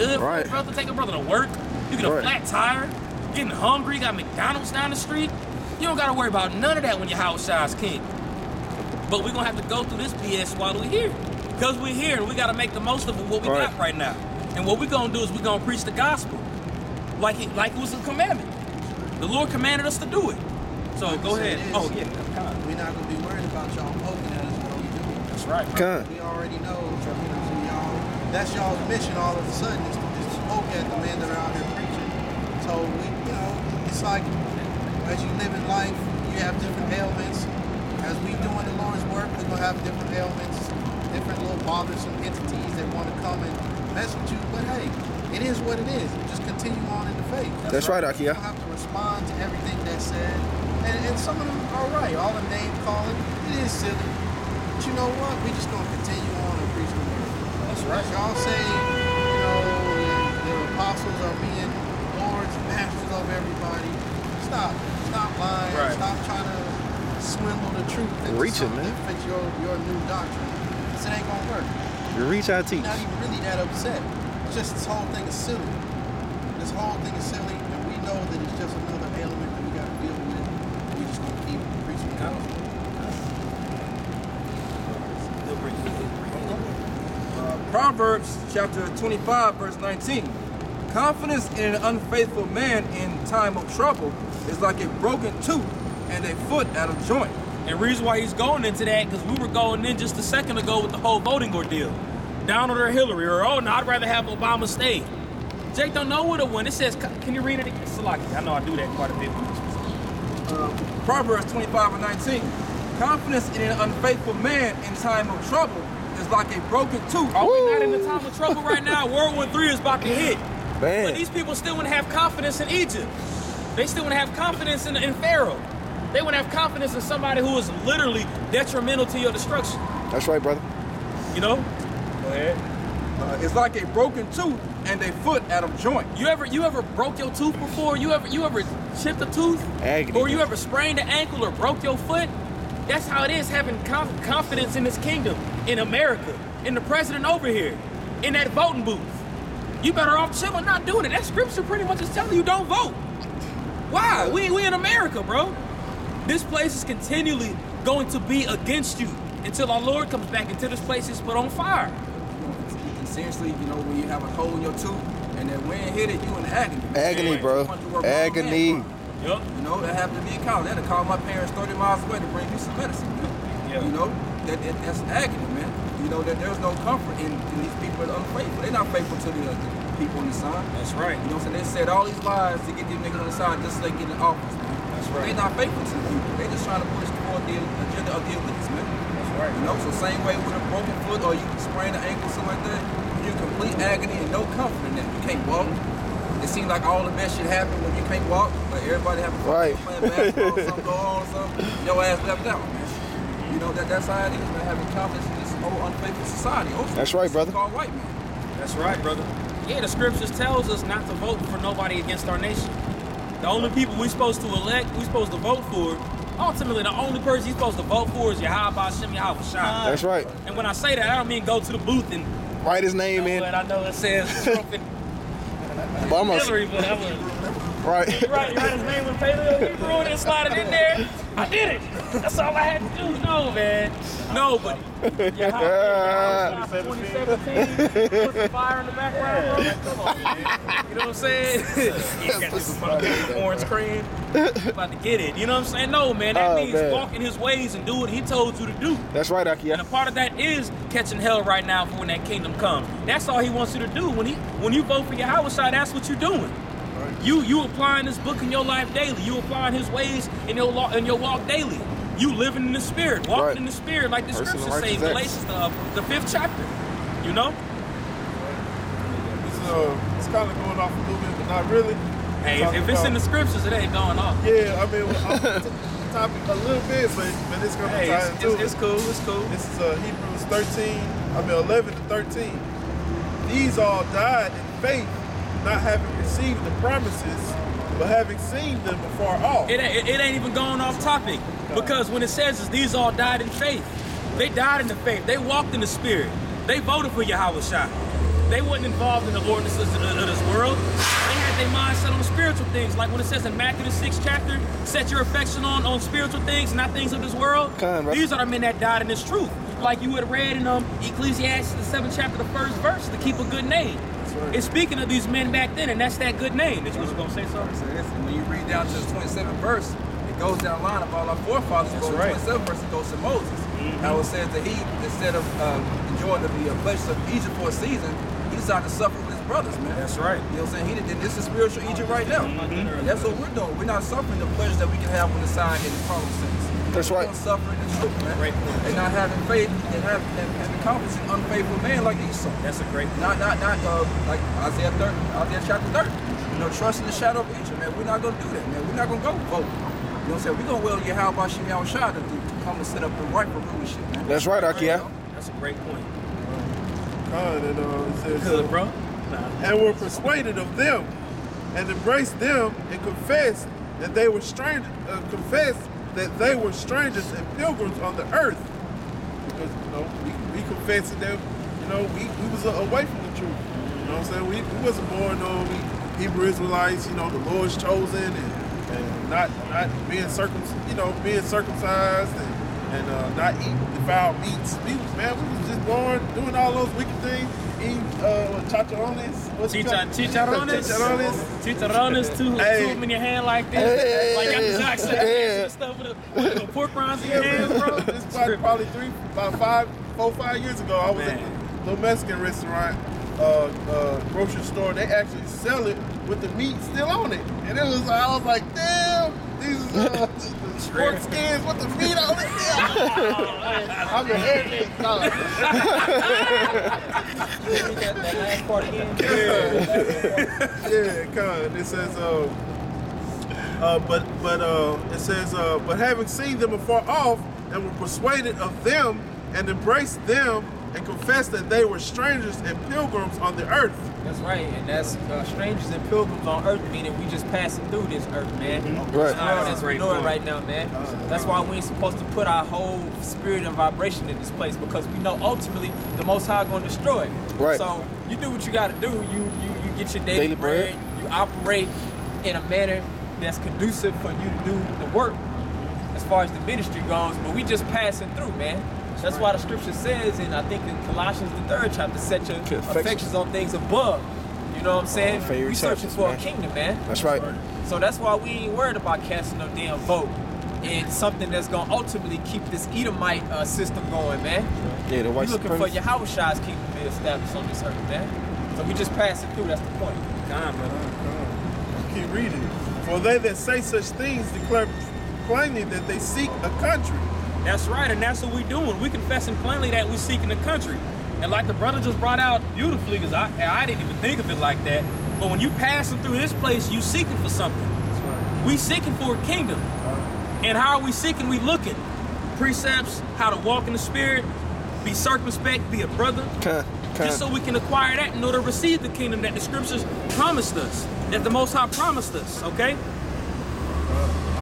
good Right. for a brother, take a brother to work. You get a Right. flat tire, getting hungry, got McDonald's down the street. You don't gotta worry about none of that when your house size king. But we're gonna have to go through this BS while we're here. Because we're here and we gotta make the most of what we Right. got right now. And what we're gonna do is we're gonna preach the gospel. Like it, like it was a commandment. The Lord commanded us to do it. So go ahead. this. Oh yeah, We're not gonna be worried about y'all poking at us while we do it. That's right. Con. We already know, you know, so y'all, that's y'all's mission all of a sudden is, to poke at the men that are out here preaching. So we, you know, it's like as you live in life, you have different ailments. As we doing the Lord's work, we're gonna have different ailments, different little bothersome entities that want to come and mess with you. But hey, it is what it is. Just continue on in the faith. That's right, You Akia. don't have to respond to everything that's said. And, and some of them are right. All the name calling, it is silly. But you know what? We just gonna continue on and preach the Right. Y'all say, you know, the, apostles are being lords, masters of everybody. Stop. Stop lying. Right. Stop trying to swindle the truth Reaching, something man. fits your, your new doctrine. This ain't gonna work. You reach, I teach. Not even really that upset. It's just this whole thing is silly. This whole thing is silly, and we know that it's just another element that we gotta deal with. We just gonna keep preaching the gospel. Proverbs chapter 25, verse 19. Confidence in an unfaithful man in time of trouble is like a broken tooth and a foot out of joint. And reason why he's going into that, because we were going in just a second ago with the whole voting ordeal. Donald or Hillary, or oh no, I'd rather have Obama stay. Jake don't know what it won. It says, can you read it again? Salaki. I know I do that quite a bit. Uh, Proverbs 25 and 19. Confidence in an unfaithful man in time of trouble is like a broken tooth. Are we not in the time of trouble right now? World War Three is about to hit. But these people still want to have confidence in Egypt. They still want to have confidence in, in Pharaoh. They want to have confidence in somebody who is literally detrimental to your destruction. That's right, brother. You know? Go ahead. Uh, it's like a broken tooth and a foot out of joint. You ever you ever broke your tooth before? You ever you ever chipped a tooth? Agony. Or you ever sprained an ankle or broke your foot? That's how it is having conf- confidence in this kingdom, in America, in the president over here, in that voting booth. You better off chilling, not doing it. That scripture pretty much is telling you don't vote. Why? We we in America, bro. This place is continually going to be against you until our Lord comes back. Until this place is put on fire. And seriously, you know, when you have a hole in your tooth and that wind hit it, you in agony. Agony, You bro. want to work Agony. Hand for it. Yup. You know, that happened to me in college. I had to call my parents 30 miles away to bring me some medicine. You know, you know that, that that's agony, man. You know that there's no comfort in, in these people that are unfaithful. They're not faithful to the, the people on the side. That's right. You know what I'm saying? They said all these lies to get these niggas on the side just so they get in office, man. That's right. They're not faithful to the people. They're just trying to push forward the agenda of the elites, man. That's right. You know, so same way with a broken foot or you sprain an ankle, something like that, you're complete agony and no comfort in that. You can't walk. It seems like all the best shit happen when you can't walk. Like everybody having fun Right. playing basketball or something, go on or something. Your ass left out, man. You know, that that's how it is, man. Having confidence in this whole unfaithful society. Also, That's right, brother. Called white man. That's right, brother. Yeah, the scriptures tells us not to vote for nobody against our nation. The only people we're supposed to elect, we're supposed to vote for. Ultimately, the only person you're supposed to vote for is Yahweh Shem Yahweh Shah. That's right. And when I say that, I don't mean go to the booth and. Write his name in. But I know it says Trump and But gonna, Hillary, but gonna. Right. Write, you write his name with Paleo Hebrew and slide it in there. I did it. That's all I had to do. No, man. No, Nobody. Yeah, 2017. Put some fire in the background, bro. Come on, man. You know what I'm saying? you got this motherfucking orange cream. About to get it. You know what I'm saying? No, man. That Oh, means man. walk in his ways and do what he told you to do. That's right, Akia. And a part of that is catching hell right now for when that kingdom comes. That's all he wants you to do. When he when you vote for your house side, that's what you're doing. You you applying this book in your life daily. You applying his ways in your law in your walk daily. You living in the spirit, walking Right. in the spirit, like the Personal scriptures say, righteous. Galatians, the, the fifth chapter. You know? It's, uh, it's kind of going off a little bit, but not really. Hey, if, if it's in the scriptures, it ain't going off. Yeah, I mean, well, I'm t- topic a little bit, but, but it's going to Hey, tie it's, into it's, it's cool. It's cool. This is uh, Hebrews 13, I mean 11 to 13. These all died in faith, not having received the promises, but having seen them afar off. It, ain't- it, it ain't even going off topic because when it says is these all died in faith, they died in the faith. They walked in the spirit. They voted for Yahweh Shai. They wasn't involved in the ordinances of, of this world. They had their mind set on spiritual things. Like when it says in Matthew the sixth chapter, set your affection on, on spiritual things, not things of this world. Bro. These are the men that died in this truth. Like you had read in um, Ecclesiastes the seventh chapter, the first verse, to keep a good name. Right. It's speaking of these men back then, and that's that good name. That you was gonna say something? So when you read down to the 27th verse, it goes down the line of all our forefathers. That's That's right. right. 27th verse, it goes to Moses. How it says that he, instead of um, enjoying the, pleasures of Egypt for a season, he decided to suffer with his brothers, man. That's right. You know what I'm saying? He did, this is spiritual Egypt right now. And that's what we're doing. We're not suffering the pleasures that we can have when the sign in the promised sense. That's right. gonna suffer in the truth, man. Great point. And not having faith and have and having confidence in unfaithful man like Esau. That's a great. Point. Not, not, not uh, like Isaiah 30, Isaiah chapter 30. You know, trust in the shadow of Egypt, man. We're not gonna do that, man. We're not gonna go vote. You know what I'm saying? We're gonna will you how about Shimei Shah to, to come and set up the right for rulership, man. That's right, Akia. That's a great point. God, and uh, it says, Good, bro. Nah. and were persuaded of them, and embraced them, and confessed that they were strangers. Uh, confessed that they were strangers and pilgrims on the earth. Because you know, we, we confessed that you know we, we was away from the truth. You know what I'm saying? We, we wasn't born no we Hebrew Israelites. You know, the Lord's chosen and, and not not being circum you know being circumcised and. And uh, not eating defiled meats. We, man, we was just born doing all those wicked things. Eating uh, chicharrones. What's Chicha, chicharrones. Chicharrones. Chicharrones, two, Hey. them in your hand like this. Hey. Like Uncle Jock said, Hey. and stuff with the, with the pork rinds in your hands, bro. This probably, probably three, about five, four, five years ago. I was Man. at the little Mexican restaurant, uh, uh, grocery store. They actually sell it with the meat still on it, and it was. I was like, damn, these uh, pork skins with the meat on it. Yeah. I'm your head dog. yeah, con. It says, uh, uh, but but uh, it says, uh, but having seen them afar off, and were persuaded of them, and embraced them, and confessed that they were strangers and pilgrims on the earth. That's right, and that's uh, strangers and pilgrims on earth, meaning we just passing through this earth, man. Right. That's what That's we're great doing right now, man. That's why we ain't supposed to put our whole spirit and vibration in this place because we know ultimately the Most High going to destroy it. Right. So you do what you got to do. You, you you get your daily, Daily bread. bread. You operate in a manner that's conducive for you to do the work as far as the ministry goes. But we just passing through, man. That's why the scripture says, and I think in Colossians the third chapter, set your Affections. affections on things above. You know what I'm saying? Oh, favorite we searching for man. a kingdom, man. That's right. So that's why we ain't worried about casting no damn vote. It's something that's gonna ultimately keep this Edomite uh, system going, man. Yeah, the We white looking for supremacy. Yahweh Shai's kingdom to be established on this earth, man. So we just passing through. That's the point. Come, brother. Keep reading. For they that say such things declare plainly that they seek a country. That's right, and that's what we doing. We confessing plainly that we seeking the country. And like the brother just brought out beautifully, because I, I didn't even think of it like that. But when you passing through this place, you seeking for something. We seeking for a kingdom. And how are we seeking? We looking. Precepts, how to walk in the spirit, be circumspect, be a brother. Just so we can acquire that in order to receive the kingdom that the scriptures promised us, that the Most High promised us, okay?